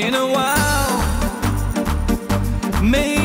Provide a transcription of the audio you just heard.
in a while. Maybe